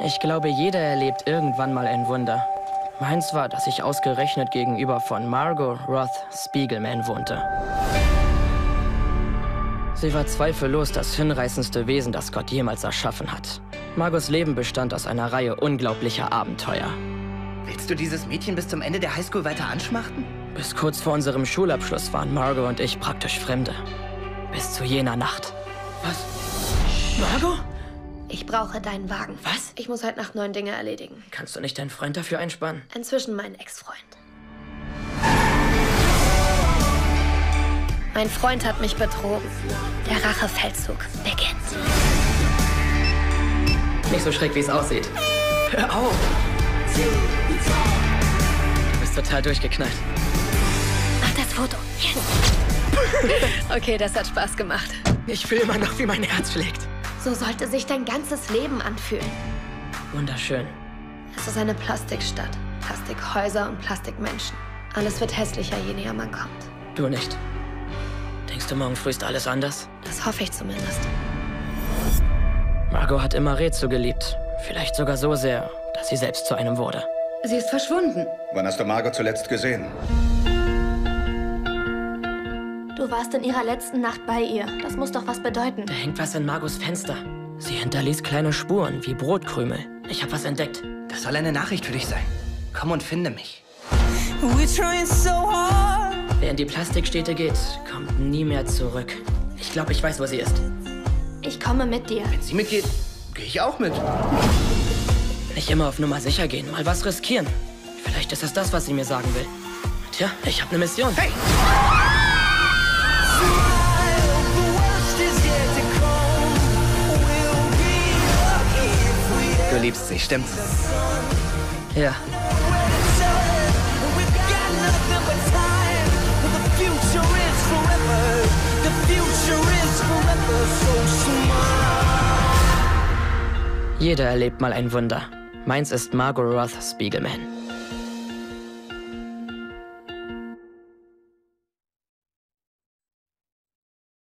Ich glaube, jeder erlebt irgendwann mal ein Wunder. Meins war, dass ich ausgerechnet gegenüber von Margot Roth Spiegelman wohnte. Sie war zweifellos das hinreißendste Wesen, das Gott jemals erschaffen hat. Margots Leben bestand aus einer Reihe unglaublicher Abenteuer. Willst du dieses Mädchen bis zum Ende der Highschool weiter anschmachten? Bis kurz vor unserem Schulabschluss waren Margot und ich praktisch Fremde. Bis zu jener Nacht. Was? Margot? Ich brauche deinen Wagen. Was? Ich muss heute Nacht neun Dinge erledigen. Kannst du nicht deinen Freund dafür einspannen? Inzwischen mein Ex-Freund. Mein Freund hat mich betrogen. Der Rachefeldzug beginnt. Nicht so schräg, wie es aussieht. Hör auf! Du bist total durchgeknallt. Mach das Foto. Yes. okay, das hat Spaß gemacht. Ich fühle immer noch, wie mein Herz schlägt. So sollte sich dein ganzes Leben anfühlen. Wunderschön. Es ist eine Plastikstadt. Plastikhäuser und Plastikmenschen. Alles wird hässlicher, je näher man kommt. Du nicht. Denkst du, morgen früh ist alles anders? Das hoffe ich zumindest. Margot hat immer Rätsel geliebt. Vielleicht sogar so sehr, dass sie selbst zu einem wurde. Sie ist verschwunden. Wann hast du Margot zuletzt gesehen? Du warst in ihrer letzten Nacht bei ihr. Das muss doch was bedeuten. Da hängt was in Margos Fenster. Sie hinterließ kleine Spuren wie Brotkrümel. Ich habe was entdeckt. Das soll eine Nachricht für dich sein. Komm und finde mich. Wer in die Plastikstädte geht, kommt nie mehr zurück. Ich glaube, ich weiß, wo sie ist. Ich komme mit dir. Wenn sie mitgeht, gehe ich auch mit. Nicht immer auf Nummer sicher gehen, mal was riskieren. Vielleicht ist es das, was sie mir sagen will. Tja, ich habe eine Mission. Hey! Liebst sie, stimmt's? Ja. Jeder erlebt mal ein Wunder. Meins ist Margot Roth Spiegelman.